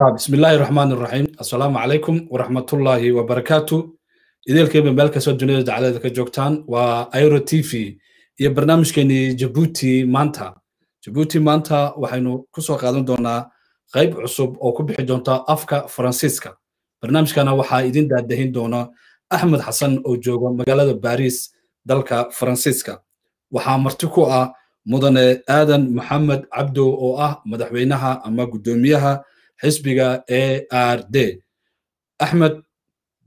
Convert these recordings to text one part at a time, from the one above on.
بسم الله الرحمن الرحيم السلام عليكم ورحمة الله وبركاته إذا كيف مالك سو جنيد على ذلك جوكتان وأيرو تي في iyo barnaamijkeeni jabuuti maanta jabuuti maanta waxaynu kusoo qaadan doonaa qayb cusub oo ku bixi doonta afka faransiiska barnaamijkana waxaa idin daadahin doona axmed xasan oo jooga magaalada baris dalka faransiiska waxaa marti ku ah mudane aadan maxamed cabdow oo ah madaxweynaha ama guddoomiyaha xisbiga a r d. Axmed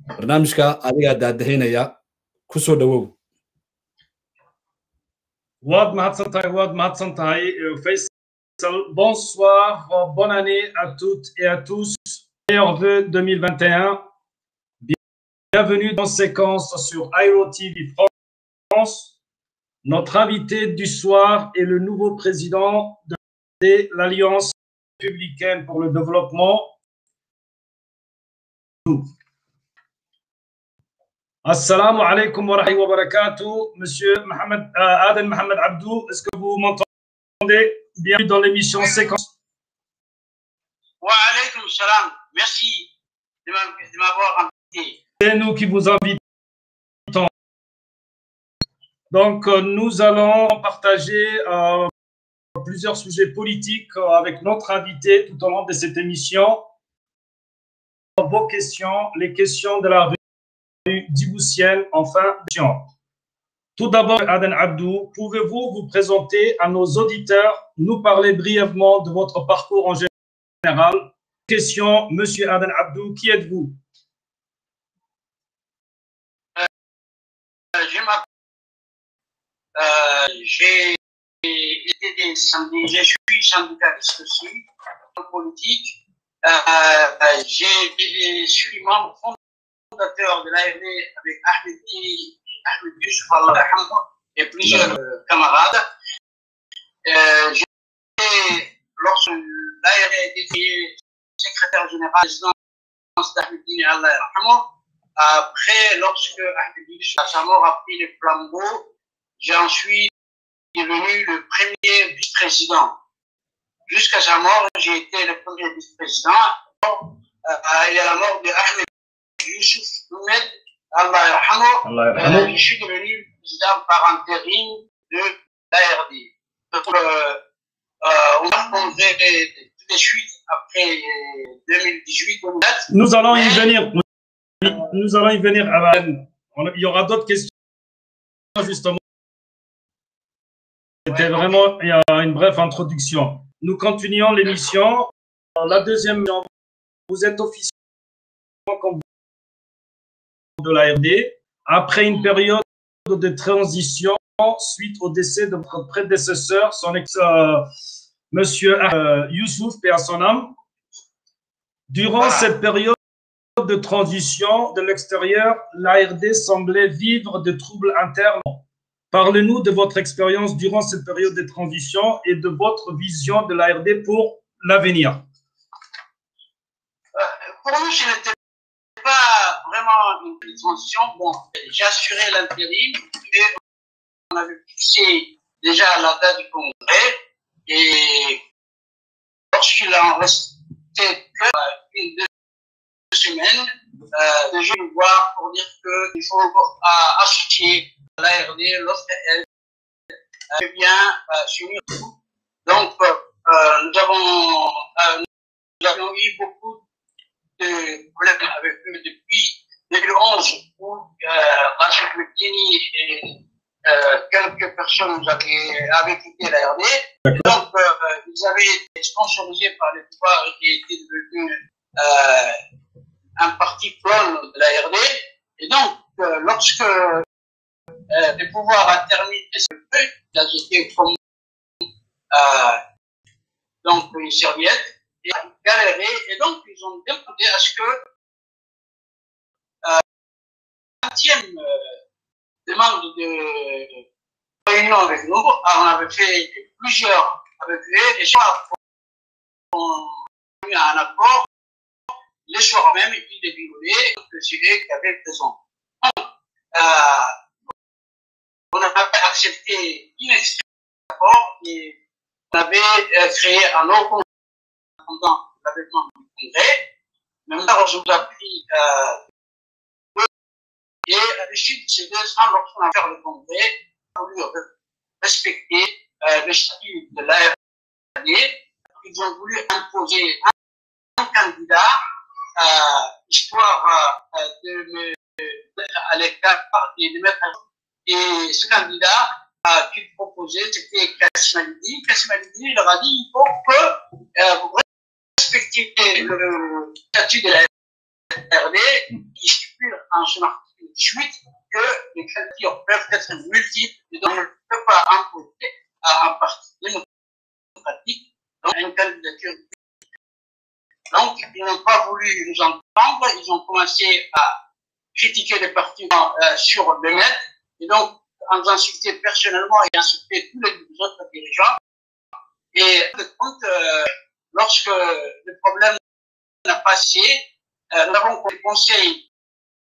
barnaamijka adigaa bonsoir bonne année à toutes et à tous. Meilleurs vœux 2021 bienvenue dans séquence sur Airo TV France. Notre invité du soir est le nouveau président de l'Alliance républicaine pour le développement Assalamu alaikum wa rahmatullahi wa barakatuh. Monsieur Mohamed, euh, Aden Mohamed Abdou, est-ce que vous m'entendez Bienvenue dans l'émission Séquence? Wa alaikum salam. Merci de m'avoir invité. C'est nous qui vous invitons. Donc, euh, nous allons partager euh, plusieurs sujets politiques avec notre invité tout au long de cette émission. Vos questions, les questions de la rue djiboutienne en fin de Tout d'abord, Aden Abdou, pouvez-vous vous présenter à nos auditeurs, nous parler brièvement de votre parcours en général? Question, Monsieur Aden Abdou, qui êtes-vous? Euh, euh, J'ai été je suis syndicaliste aussi, en politique. Euh, je suis membre fondateur de l'ARD avec Ahmed, Ahmed Youssouf et plusieurs euh, camarades. Euh, lorsque l'ARD a été créé secrétaire général présidence d'Ahmed Allah après, lorsque Ahmed Youssouf à sa mort a pris le flambeau, j'en suis devenu le premier vice-président. Jusqu'à sa mort, j'ai été le premier vice-président. Euh, et à la mort de Ahmed Youssouf Ahmed, Allah yarhamou, je suis devenu président par intérim de l'ARD. Donc, euh, euh, on a fondé tout de suite après 2018 Nous allons y venir. Nous allons y venir. Il y aura d'autres questions, justement. C'était vraiment une brève introduction. Nous continuons l'émission. La deuxième, vous êtes officiellement comme de l'ARD après une période de transition suite au décès de votre prédécesseur, son ex, euh, Monsieur euh, Youssouf, paix à son âme. Durant ah. cette période de transition de l'extérieur, l'ARD semblait vivre de troubles internes. Parlez-nous de votre expérience durant cette période de transition et de votre vision de l'ARD pour l'avenir. Pour nous, je n'étais pas vraiment une transition. Bon, j'ai assuré l'intérim et on avait fixé déjà la date du congrès et lorsqu'il en restait que une deux semaines, euh, je vais voir pour dire qu'il faut associer l'ARD lorsqu'elle est bien euh, s'unir. Donc, euh, nous, avons, euh, nous avons eu beaucoup de problèmes avec eux depuis 2011 où euh, Rachid Mekini et euh, quelques personnes avaient, avaient quitté l'ARD. Donc, euh, ils avaient été sponsorisés par les pouvoirs qui étaient devenus euh, un parti clone de l'ARD. Et donc, euh, lorsque euh, les pouvoirs a terminé ce ils étaient comme euh, donc une serviette et galéré et donc ils ont demandé à ce que euh, la deuxième euh, demande de réunion avec nous, on avait fait plusieurs avec eux et chaque on a eu un accord le soir même ils déroulaient que c'est eux qui avaient raison. Donc, euh, on pas accepté inextrêmement et on avait créé un autre pendant l'avènement du congrès. Mais malheureusement, nous a pris euh, et à l'issue de ces deux ans, lorsqu'on a fait le congrès, on a voulu respecter euh, le statut de l'ARD. Ils ont voulu imposer un, candidat, euh, histoire euh, de me mettre à l'écart et de mettre et ce candidat euh, qu'il proposait, c'était Kassim Alidi. Kassim Alidi, il leur a dit, il faut que euh, vous respectiez le statut de la RD qui stipule en son article 18 que les candidatures peuvent être multiples et donc on ne peut pas imposer à un parti démocratique donc une candidature. Donc, ils n'ont pas voulu nous entendre, ils ont commencé à critiquer les partis euh, sur le net, et donc, en insulter personnellement et insulter tous les autres dirigeants. Et euh, lorsque le problème n'a pas passé, euh, nous avons le Conseil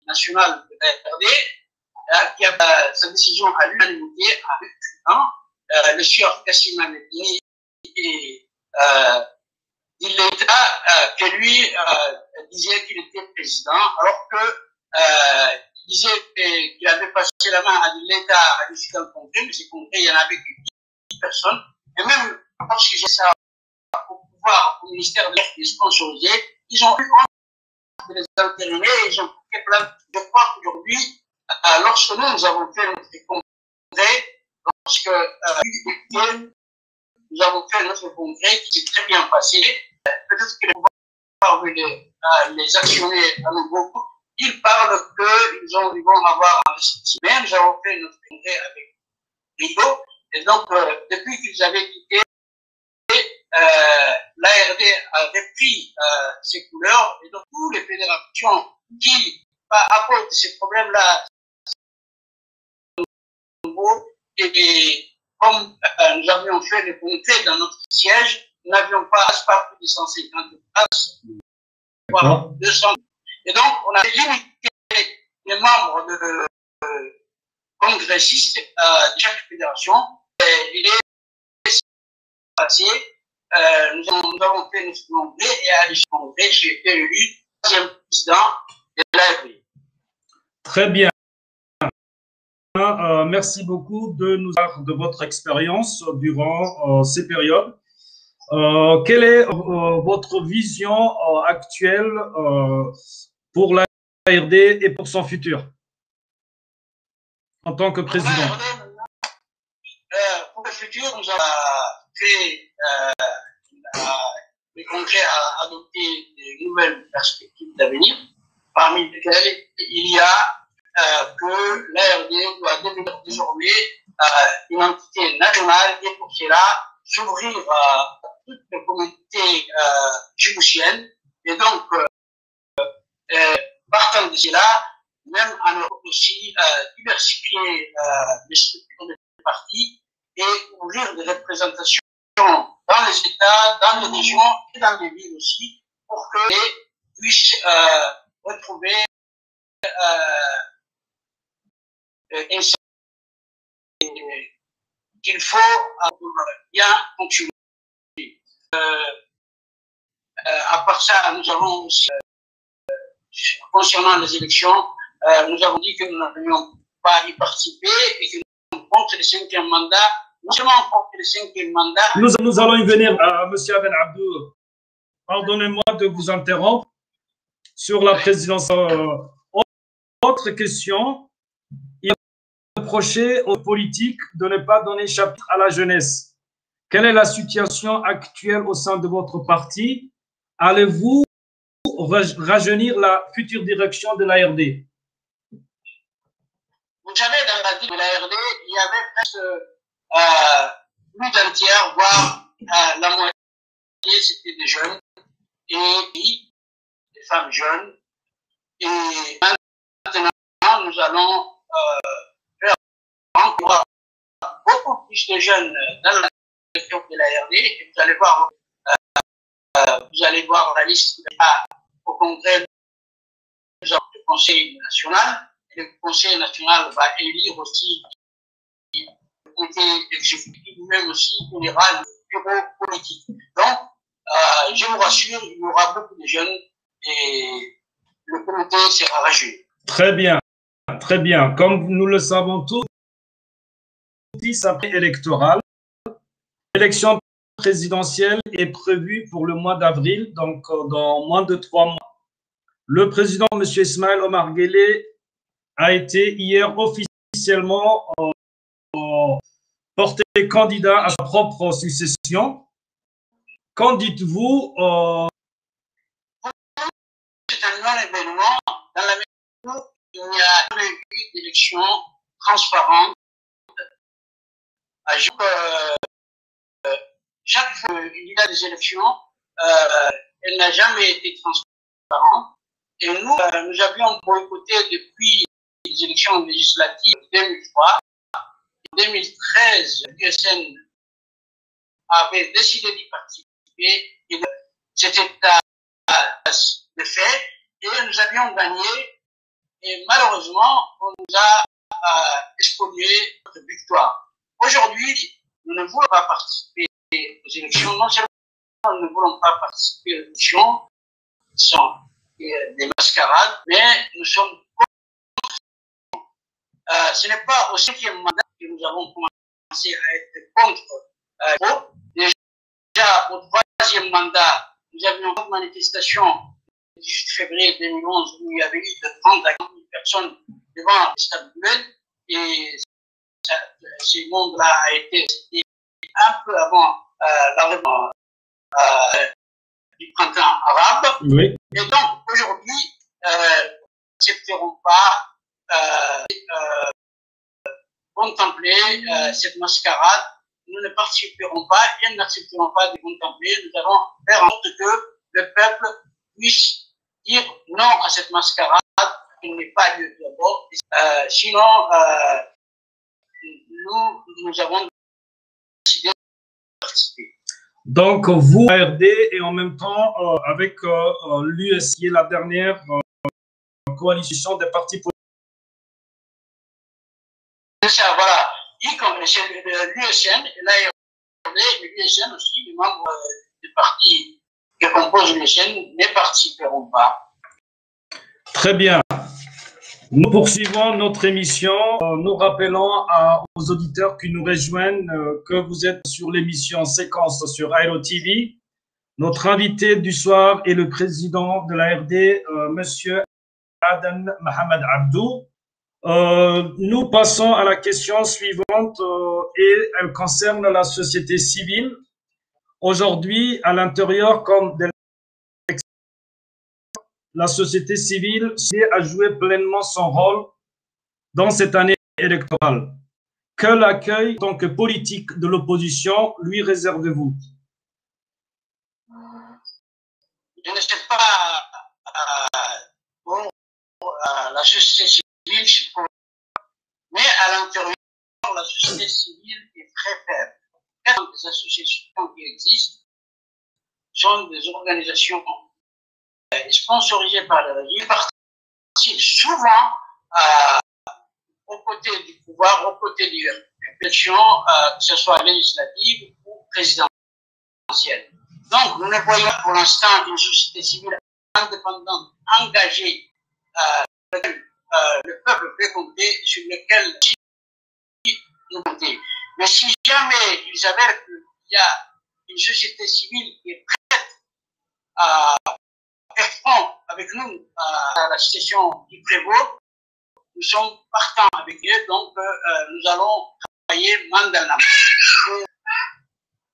national de la RD euh, qui a sa décision à l'unanimité avec euh, le sieur Kassim Amedini et euh, l'État euh, que lui disait qu'il était président, alors que disait qu'il avait passé la main à l'État à d'un congrès, mais ces congrès, il y en avait que 10 personnes. Et même lorsque j'ai ça au pouvoir, au ministère de l'air sponsorisé, ils ont eu honte de les intérimer et ils ont porté plainte. Je crois qu'aujourd'hui, euh, lorsque nous, nous avons fait notre congrès, lorsque euh, nous avons fait notre congrès qui s'est très bien passé, euh, peut-être que les pouvoirs veulent les, euh, les actionner à nouveau ils parlent qu'ils ont, ils vont avoir. Mais nous avons fait notre congrès avec Rigo. Et donc, euh, depuis qu'ils avaient quitté, euh, l'ARD a repris euh, ses couleurs. Et donc, toutes les fédérations qui, à cause de ces problèmes-là, et comme euh, nous avions fait le congrès dans notre siège, nous n'avions pas, pas plus de 150 places, voire 200 et donc, on a limité les membres de euh, congressistes euh, chaque fédération. Il est passé, euh, nous, avons, fait notre congrès et à l'issue congrès, j'ai été élu troisième président de l'AFP. Très bien. Euh, merci beaucoup de nous avoir de votre expérience durant euh, ces périodes. Quelle est votre vision actuelle pour la RD et pour son futur. En tant que président. euh, Pour le futur, nous avons fait euh, le congrès a adopté de nouvelles perspectives d'avenir, parmi lesquelles il y a euh, que l'ARD doit devenir désormais euh, une entité nationale et pour cela s'ouvrir à toutes les communautés euh, djiboutiennes et donc euh, même en Europe aussi, euh, diversifier euh, les structures de partis et ouvrir des représentations dans les États, dans les régions et dans les villes aussi, pour que les puissent euh, retrouver euh, qu'il faut bien continuer. Euh, à part ça, nous avons aussi concernant les élections, euh, nous avons dit que nous n'avions pas y participer et que nous contre le cinquième mandat, non seulement contre le cinquième mandat. Nous, allons y venir, euh, Monsieur Aben Abdou. Pardonnez-moi de vous interrompre sur la présidence. Euh, autre question. Il reproché aux politiques de ne pas donner chapitre à la jeunesse. Quelle est la situation actuelle au sein de votre parti? Allez-vous rajeunir la future direction de l'ARD Vous savez, dans la vie de l'ARD, il y avait presque euh, plus d'un tiers, voire euh, la moitié, c'était des jeunes, et des femmes jeunes. Et maintenant, nous allons euh, faire encore beaucoup plus de jeunes dans la direction de l'ARD, et vous allez voir, euh, vous allez voir la liste congrès du Conseil national. Le Conseil national va élire aussi le comité exécutif, même aussi élira le bureau politique. Donc, euh, je vous rassure, il y aura beaucoup de jeunes et le comité sera réjoui. Très bien, très bien. Comme nous le savons tous, après électoral, l'élection présidentielle est prévue pour le mois d'avril, donc euh, dans moins de trois mois. Le président, M. Ismaël Omar Guelleh, a été hier officiellement euh, porté candidat à sa propre succession. Qu'en dites-vous euh, C'est un non-événement dans la mesure où il n'y a jamais eu d'élection transparente. Euh, chaque fois qu'il y a des élections, elle n'a jamais été transparente. Et nous, euh, nous avions boycotté depuis les élections législatives de 2003. En 2013, l'USN avait décidé d'y participer. C'était le fait. Et nous avions gagné. Et malheureusement, on nous a euh, expolié notre victoire. Aujourd'hui, nous ne voulons pas participer aux élections. Non seulement nous ne voulons pas participer aux élections, des mascarades, mais nous sommes. Euh, ce n'est pas au cinquième mandat que nous avons commencé à être contre. Euh, déjà au troisième mandat, nous avions une manifestation le 18 février 2011 où il y avait eu de 30 à 40 personnes devant le stade et ça, ce monde-là a été un peu avant euh, euh, du printemps arabe. Oui. Et donc, aujourd'hui, euh, nous n'accepterons pas euh, euh, contempler euh, cette mascarade. Nous ne participerons pas et n'accepterons pas de contempler. Nous allons faire en sorte que le peuple puisse dire non à cette mascarade qui n'est pas lieu d'abord. Euh, sinon, nous, nous avons décidé de participer. Donc, vous, ARD, et en même temps, euh, avec euh, l'US, qui est la dernière euh, coalition des partis politiques. Voilà. Y compris l'USN et l'ARD, l'USN aussi, les membres euh, des partis qui composent l'USN ne participeront pas. Très bien. Nous poursuivons notre émission. Euh, Nous rappelons aux auditeurs qui nous rejoignent euh, que vous êtes sur l'émission Séquence sur Aero TV. Notre invité du soir est le président de l'ARD, euh, Monsieur Mohamed Abdou. Euh, nous passons à la question suivante et elle concerne la société civile. Aujourd'hui, à l'intérieur comme de la société civile a joué pleinement son rôle dans cette année électorale. Quel accueil en tant que politique de l'opposition lui réservez-vous? Je ne sais pas euh, euh, la société civile, je mais à l'intérieur, la société civile est très faible. Les associations qui existent sont des organisations sponsorisées par le régime, participent souvent euh, aux côtés du pouvoir, aux côtés élections, euh, que ce soit législative ou présidentielle. Donc, nous ne voyons pour l'instant une société civile indépendante, engagée, euh, euh, le peuple peut compter, sur lequel nous compter. Mais si jamais il s'avère qu'il y a une société civile qui est prête à avec nous à la situation qui prévaut, nous sommes partants avec eux, donc euh, nous allons travailler main dans la main.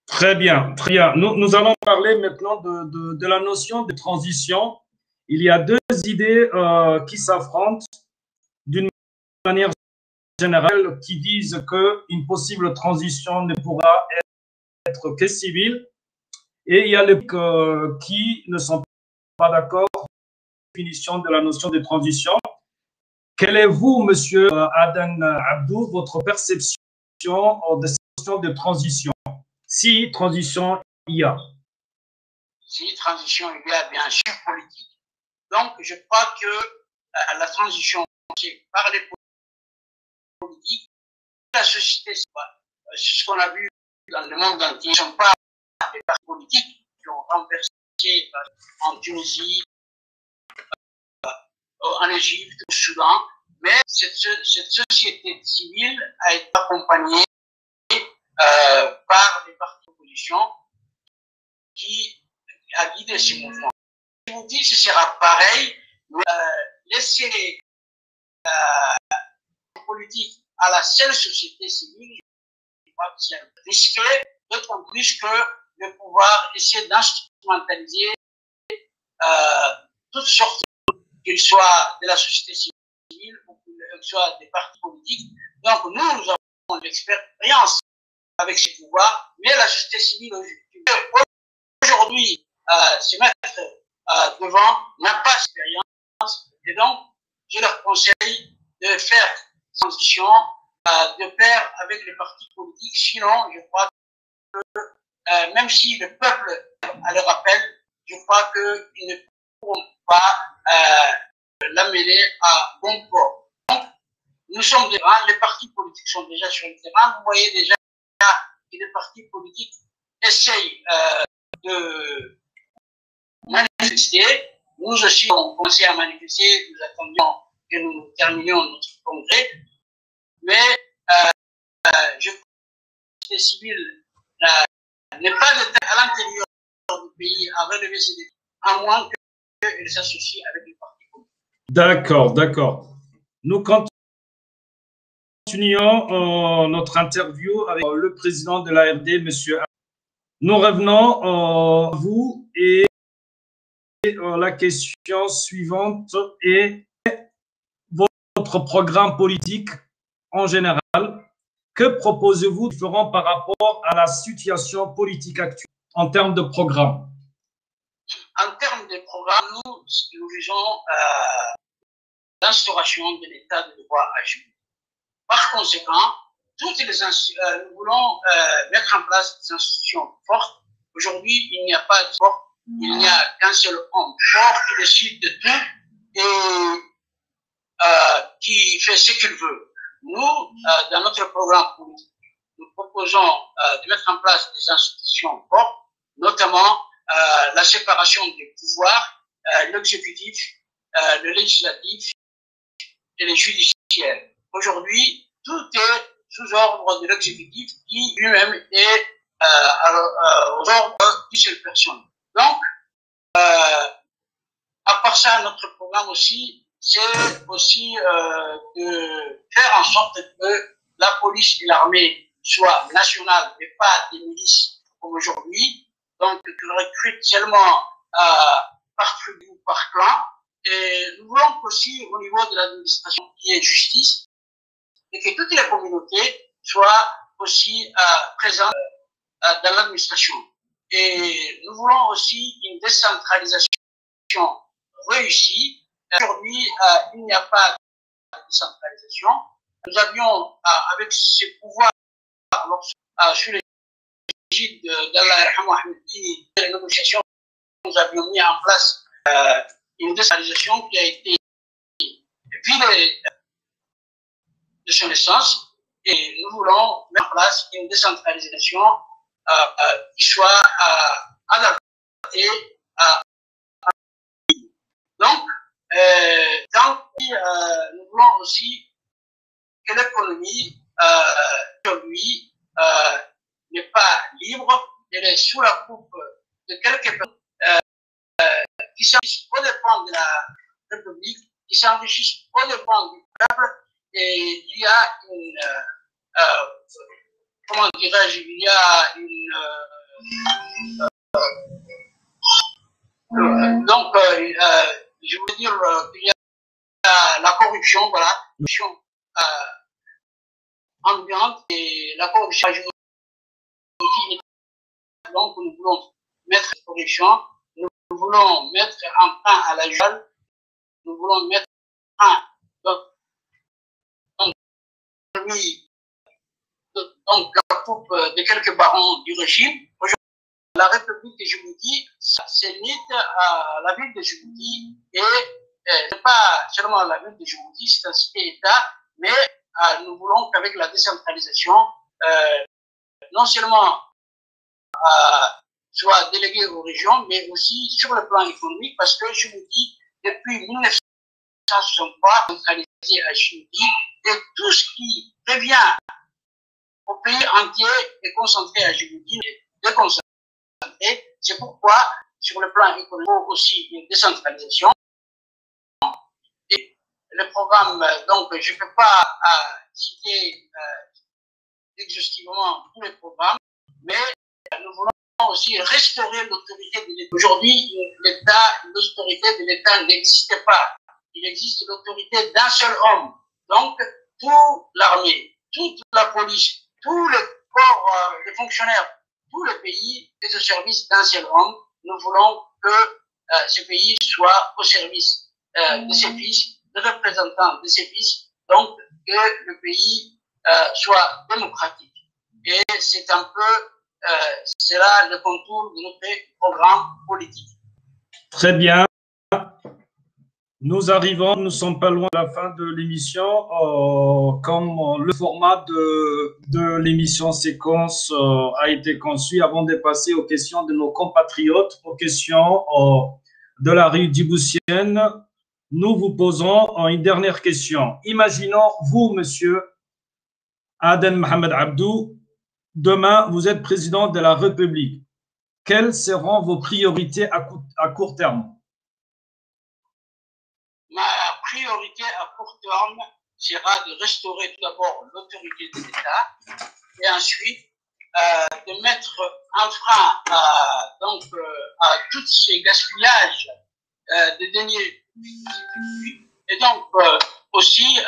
Très bien, très bien. Nous, allons parler maintenant de, la notion de transition. Il y a deux idées euh, qui s'affrontent d'une manière générale qui disent qu'une possible transition ne pourra être que civile. Et il y a les euh, qui ne sont pas d'accord définition de la notion de transition. Quelle est, vous, monsieur Aden Abdou, votre perception de cette notion de transition? Si transition il y a. Si transition il y a, bien sûr, politique. Donc, je crois que euh, la transition, c'est par les politiques, la société, c'est ce qu'on a vu dans le monde entier, ne sont pas des partis politiques, qui ont renversé en Tunisie, en Égypte, au Soudan. Mais cette, société civile a été accompagnée euh, par les partis d'opposition qui a guidé ce mouvement. Je vous dis, ce sera pareil, mais euh, laisser euh, la politique à la seule société civile, je crois que c'est risqué, d'autant plus que le pouvoir essaie d'instrumentaliser euh, toutes sortes, qu'il soit de la société civile ou qu'il soit des partis politiques. Donc nous, nous avons l'expérience avec ces pouvoirs, mais la société civile aujourd'hui euh, se mettre euh, devant n'a pas d'expérience et donc je leur conseille de faire transition euh, de pair avec les partis politiques, sinon je crois que euh, même si le peuple a le rappel, je crois qu'ils ne pourront pas euh, l'amener à bon port. Donc, nous sommes des les partis politiques sont déjà sur le terrain. Vous voyez déjà que les partis politiques essayent euh, de manifester. Nous aussi, on commencé à manifester. Nous attendions que nous terminions notre congrès. Mais euh, euh, je crois que les civils euh, n'est pas à l'intérieur du pays à relever ces défis, à moins qu'ils s'associent avec partis politiques. D'accord, d'accord. Nous continuons euh, notre interview avec le président de l'ARD, monsieur. Nous revenons euh, à vous et euh, la question suivante est votre programme politique en général. Que proposez-vous différent par rapport à la situation politique actuelle en termes de programme? En termes de programme, nous, nous visons euh, l'instauration de l'état de droit à juger. Par conséquent, toutes les euh, nous voulons euh, mettre en place des institutions fortes. Aujourd'hui, il n'y a pas de fort, il n'y a qu'un seul homme fort qui décide de tout et qui fait ce qu'il veut. Nous, euh, dans notre programme politique, nous proposons euh, de mettre en place des institutions fortes, notamment euh, la séparation des pouvoirs, l'exécutif, le législatif et les judiciaires. Aujourd'hui, tout est sous ordre de l'exécutif qui lui-même est aux ordres d'une seule personne. Donc, à part ça, notre programme aussi, c'est aussi euh, de faire en sorte que la police et l'armée soient nationales et pas des milices comme aujourd'hui. Donc, que recrute seulement euh, par tribu ou par clan. Et nous voulons aussi, au niveau de l'administration qui est justice, et que toutes les communautés soient aussi euh, présentes euh, dans l'administration. Et nous voulons aussi une décentralisation réussie Aujourd'hui, euh, il n'y a pas de décentralisation. Nous avions, euh, avec ces pouvoirs, euh, sur l'égide d'Allah Ahmedini, les négociations, nous avions mis en place euh, une décentralisation qui a été vidée de son essence et nous voulons mettre en place une décentralisation euh, euh, qui soit adaptée à donc, euh, donc, euh, nous voulons aussi que l'économie, euh, aujourd'hui, euh, n'est pas libre, elle est sous la coupe de quelques personnes euh, qui s'enrichissent au dépend de la République, qui s'enrichissent au dépend du peuple, et il y a une, euh, comment dirais-je, il y a une, donc, je veux dire euh, qu'il y a la corruption, voilà, la corruption euh, ambiante et la corruption donc nous voulons mettre la corruption, nous voulons mettre un frein à la joie, nous voulons mettre un donc, donc, la coupe de quelques barons du régime. La République de Djibouti, c'est à la ville de Djibouti et euh, pas seulement la ville de Djibouti, c'est un cité-État, mais euh, nous voulons qu'avec la décentralisation, euh, non seulement soit délégué aux régions, mais aussi sur le plan économique, parce que dis, depuis 1963, centralisé à Djibouti, et tout ce qui revient au pays entier est concentré à Djibouti, déconcentré. C'est pourquoi, sur le plan économique, aussi une décentralisation. Et le programme, donc, je ne peux pas euh, citer euh, exhaustivement tous les programmes, mais nous voulons aussi restaurer l'autorité de l'État. Aujourd'hui, l'État, l'autorité de l'État n'existe pas. Il existe l'autorité d'un seul homme. Donc, toute l'armée, toute la police, tous les corps, euh, les fonctionnaires, les pays est au service d'un seul homme. Nous voulons que euh, ce pays soit au service euh, de ses fils, de représentants de ses fils, donc que le pays euh, soit démocratique. Et c'est un peu c'est là le contour de notre programme politique. Très bien. Nous arrivons, nous sommes pas loin de la fin de l'émission. Euh, comme le format de, l'émission séquence euh, a été conçu avant de passer aux questions de nos compatriotes, aux questions euh, de la rue djiboutienne, nous vous posons une dernière question. Imaginons, vous, monsieur Aden Mohamed Abdou, demain, vous êtes président de la République. Quelles seront vos priorités à court terme? Priorité à court terme sera de restaurer tout d'abord l'autorité de l'État et ensuite euh, de mettre un frein à, donc, euh, à tous ces gaspillages euh, de deniers et donc euh, aussi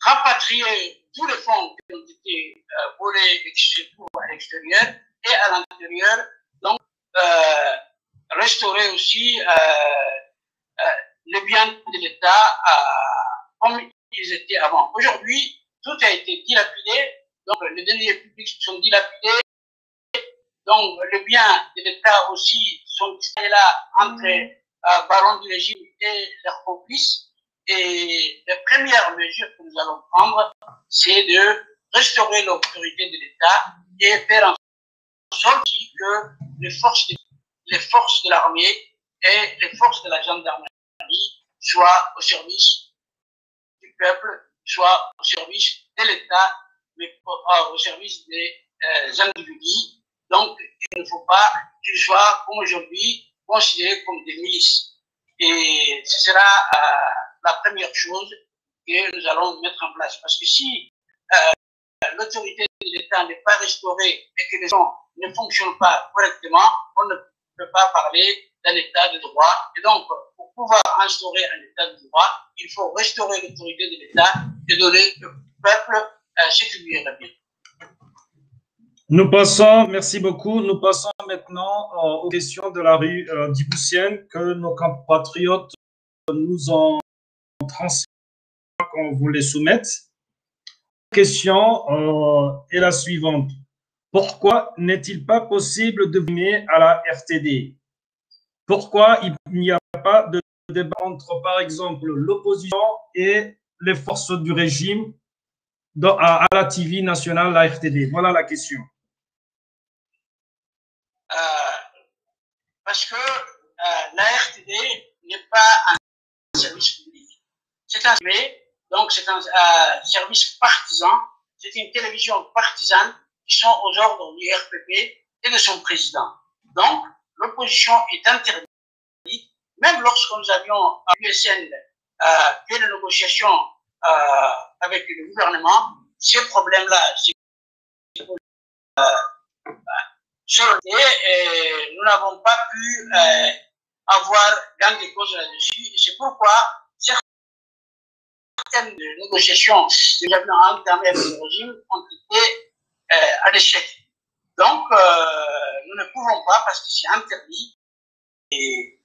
rapatrier tous les fonds qui ont été volés à l'extérieur et à l'intérieur, donc restaurer aussi les biens de l'État comme ils étaient avant. Aujourd'hui, tout a été dilapidé, donc les deniers publics sont dilapidés, donc les biens de l'État aussi sont là entre euh, barons du régime et leurs complices. Et la première mesure que nous allons prendre, c'est de restaurer l'autorité de l'État et faire en sorte que les forces de, les forces de l'armée et les forces de la gendarmerie soient au service du peuple, soient au service de l'État, mais au service des euh, individus. Donc, il ne faut pas qu'ils soient, comme aujourd'hui, considérés comme des milices. Et ce sera euh, la première chose que nous allons mettre en place. Parce que si euh, l'autorité de l'État n'est pas restaurée et que les gens ne fonctionnent pas correctement, on ne peut pas parler d'un État de droit. Et donc, pour pouvoir instaurer un État de droit, il faut restaurer l'autorité de l'État et donner au peuple ce qui lui est. Nous passons, merci beaucoup, nous passons maintenant euh, aux questions de la rue euh, que nos compatriotes nous ont transmis qu'on vous les soumette. La question euh, est la suivante. Pourquoi n'est-il pas possible de venir à la RTD Pourquoi il n'y a pas de débat entre, par exemple, l'opposition et les forces du régime à, la TV nationale, la RTD Voilà la question. Euh, parce que euh, la RTD n'est pas un service public. C'est un donc c'est un euh, service partisan, c'est une télévision partisane qui sont aux ordres du RPP et de son président. Donc, l'opposition est interdite, même lorsque nous avions à l'USN euh, fait négociations euh, avec le gouvernement, ces problèmes-là, euh, et nous n'avons pas pu avoir gain de cause là-dessus. C'est pourquoi certaines négociations que nous avions entamées avec le régime ont été à l'échec. Donc, nous ne pouvons pas, parce que c'est interdit, et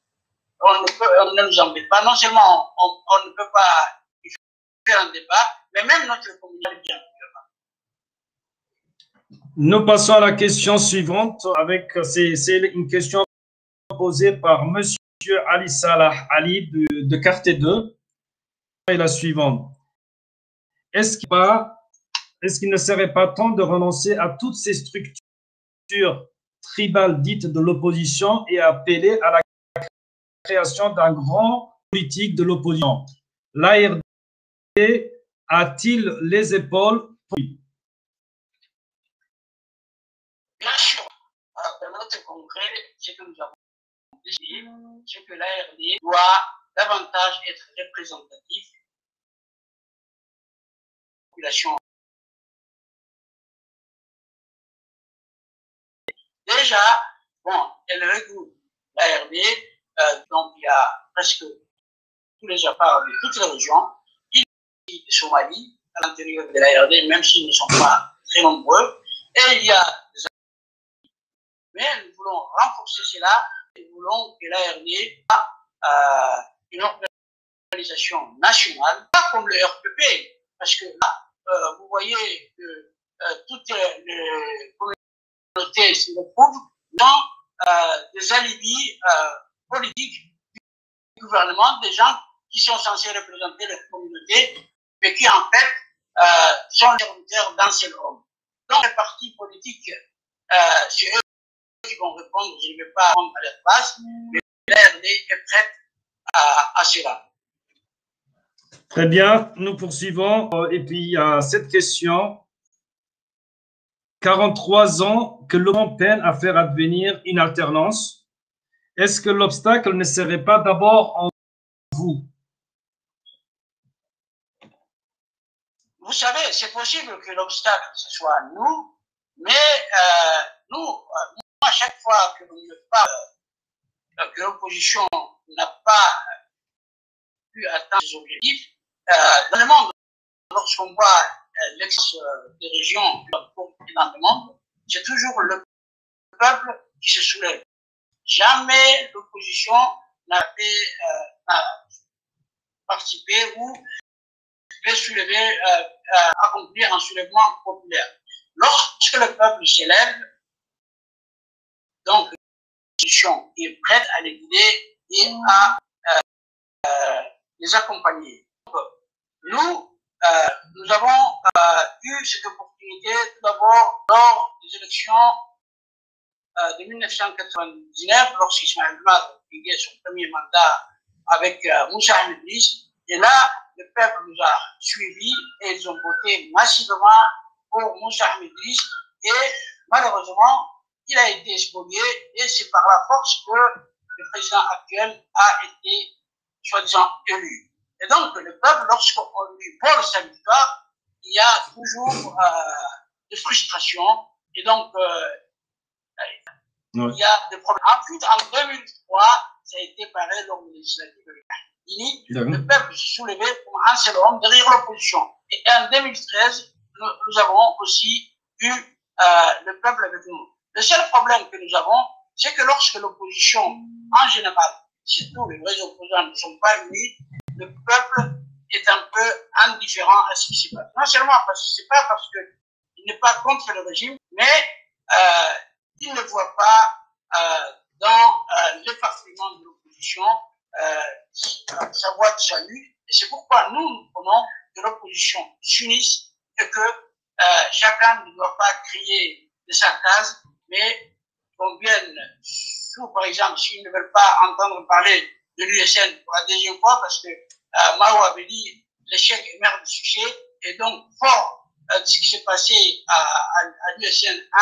on ne, peut, nous embête pas. Non seulement on, ne peut pas faire un débat, mais même notre communauté bien. Nous passons à la question suivante. Avec c'est une question posée par Monsieur Ali Salah Ali de, de Carte 2. Et la suivante. Est-ce qu'il est qu'il ne serait pas temps de renoncer à toutes ces structures tribale dite de l'opposition et a appelé à la création d'un grand politique de l'opposition. L'ARD a-t-il les épaules pour Bien sûr, dans notre congrès, ce que nous avons décidé, c'est que l'ARD doit davantage être représentatif de la population. Déjà, bon, elle regroupe l'ARD, euh, donc il y a presque tous les apparts de toutes les régions, il y a Somalie à l'intérieur de l'ARD, même s'ils ne sont pas très nombreux, et il y a des mais nous voulons renforcer cela, nous voulons que l'ARD ait euh, une organisation nationale, pas comme le RPP, parce que là, euh, vous voyez que euh, toutes les communautés se retrouvent dans euh, des alibis euh, politiques du gouvernement, des gens qui sont censés représenter la communauté, mais qui en fait euh, sont les serviteurs d'anciens hommes. Donc les partis politiques, c'est eux qui vont répondre, je ne vais pas répondre à leur place, mais l'ARD est prête à, à cela. Très bien, nous poursuivons. Et puis, il y a cette question. 43 ans que l'on peine à faire advenir une alternance. Est-ce que l'obstacle ne serait pas d'abord en vous? Vous savez, c'est possible que l'obstacle, ce soit nous, mais euh, nous, euh, moi, chaque fois que euh, que l'opposition n'a pas pu atteindre ses objectifs, euh, dans le monde, lorsqu'on voit euh, l'ex des régions dans le monde, c'est toujours le peuple qui se soulève. Jamais l'opposition n'a euh, participé ou fait soulever, euh, euh, accomplir un soulèvement populaire. Lorsque le peuple s'élève, donc l'opposition est prête à les guider et à euh, les accompagner. Nous, euh, nous avons euh, eu cette opportunité tout d'abord lors des élections euh, de 1999, lorsqu'Ismaël Mad a son premier mandat avec Moussa Ahmedis. Et là, le peuple nous a suivis et ils ont voté massivement pour Moussa Ahmedis. Et malheureusement, il a été spolié et c'est par la force que le président actuel a été soi-disant élu. Et donc, le peuple, lorsqu'on lui vole sa victoire, il y a toujours euh, des frustrations. Et donc, euh, il y a des problèmes. Ensuite, en 2003, ça a été pareil de législative de. D'accord. Le peuple se soulevait comme un seul homme derrière l'opposition. Et en 2013, nous, nous avons aussi eu euh, le peuple avec nous. Le seul problème que nous avons, c'est que lorsque l'opposition, en général, surtout les vrais opposants ne sont pas unis, le peuple est un peu indifférent à ce qui se passe. Non seulement parce que c'est pas parce qu'il n'est pas contre le régime, mais euh, il ne voit pas euh, dans euh, de l'opposition euh, sa voie de salut. Et c'est pourquoi nous, nous prenons que l'opposition s'unisse et que euh, chacun ne doit pas crier de sa case, mais qu'on vienne sous, par exemple, s'ils ne veulent pas entendre parler de l'USN pour la deuxième fois, parce que euh, Mao avait dit l'échec est mère du succès, et donc fort euh, de ce qui s'est passé à, l'USN 1,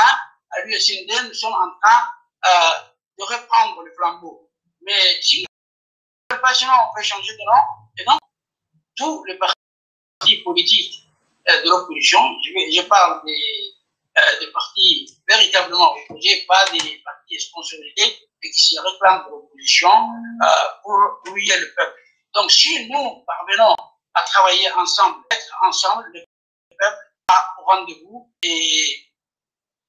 à l'USN 2, nous sommes en train euh, de reprendre le flambeau. Mais si le patient, on peut changer de nom, et donc tous les partis politiques euh, de l'opposition, je, je parle des, partis véritablement opposés, pas des partis sponsorisés et qui se réclament de l'opposition pour brouiller le peuple. Donc si nous parvenons à travailler ensemble, être ensemble, le peuple sera au rendez-vous et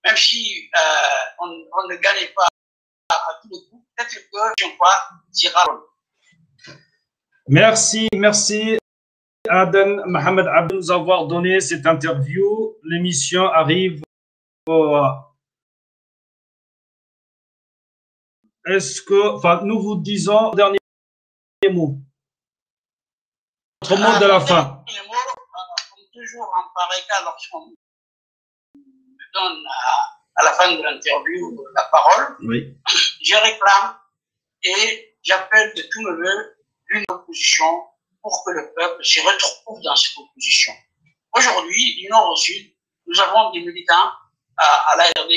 même si euh, on, ne gagne pas à, à tous les coups, peut-être que fois sera bon. Merci, merci Aden Mohamed Abd de nous avoir donné cette interview. L'émission arrive. Est-ce que, enfin, nous vous disons dernier mot? Votre mot de la fin. Les mots, euh, comme toujours en pareil cas, lorsqu'on me donne à à la fin de l'interview la parole. Oui. Je réclame et j'appelle de tout me voeux une opposition pour que le peuple se retrouve dans cette opposition. Aujourd'hui, du nord au sud, nous avons des militants à, à l'ARD,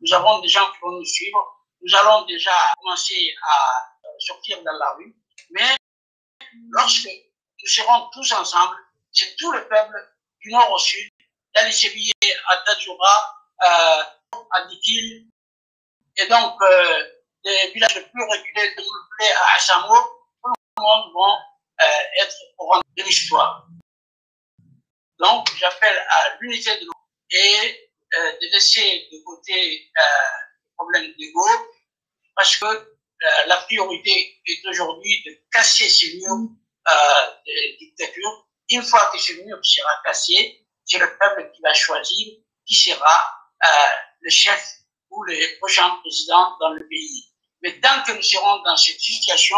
nous avons des gens qui vont nous suivre, nous allons déjà commencer à sortir dans la rue, mais lorsque nous serons tous ensemble, c'est tout le peuple du nord au sud, d'Alissébié à Tadjoura, euh, à Dikil, et donc euh, des villages les plus reculés de Moulplé à Assamo, tout le monde vont euh, être au rang de l'histoire. Donc, j'appelle à l'unité de l'eau et euh, de laisser de côté euh, le problème d'ego, parce que la priorité est aujourd'hui de casser ces murs euh, dictature. Une fois que ce mur sera cassé, c'est le peuple qui va choisir qui sera euh, le chef ou le prochain président dans le pays. Mais tant que nous serons dans cette situation,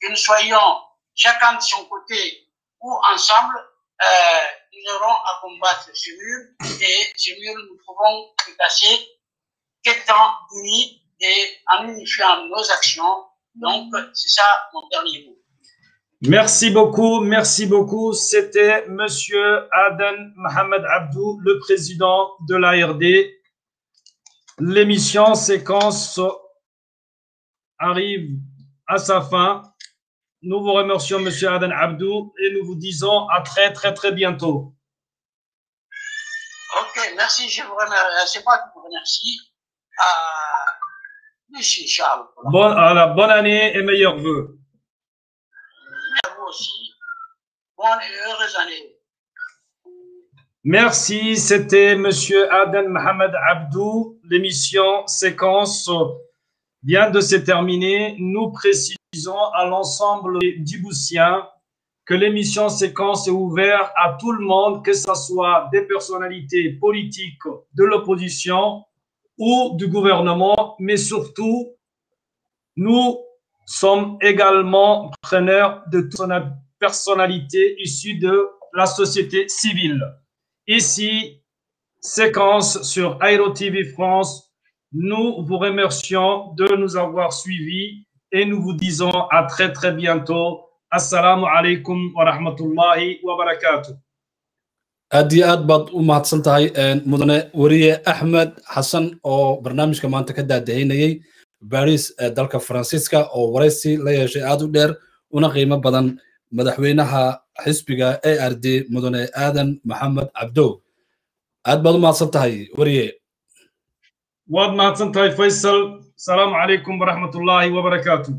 que nous soyons chacun de son côté ou ensemble, euh, nous aurons à combattre ce mur et ce mur nous pouvons le casser qu'étant unis et en unifiant nos actions. Donc, c'est ça mon dernier mot. Merci beaucoup, merci beaucoup. C'était Monsieur Aden Mohamed Abdou, le président de l'ARD. L'émission séquence arrive à sa fin. Nous vous remercions, Monsieur Aden Abdou, et nous vous disons à très, très, très bientôt. Ok, merci, je vous remercie. C'est moi qui vous remercie. Euh, merci, Charles. Bonne, année et meilleurs vœux. Bonne et heureuse année. Merci, c'était Monsieur Aden Mohamed Abdou. L'émission séquence vient de se terminer. Nous précisons à l'ensemble des Djiboutiens que l'émission séquence est ouverte à tout le monde, que ce soit des personnalités politiques de l'opposition ou du gouvernement, mais surtout, nous sommes également preneurs de toute personnalité issue de la société civile. Ici, séquence sur Aero TV France. Nous vous remercions de nous avoir suivis et nous vous disons à très très bientôt. Assalamu alaikum wa rahmatullahi wa barakatuh. Baris ee dalka faransiiska oo waraysi la yeeshay aad u dheer una qiimo badan madaxweynaha xisbiga a r d mudane aadan maxamed cabdow aad baad u mahadsan tahay weriye waad mahadsan tahay faysal. Asalaamu calaykum waraxmatullaahi wabarakaatu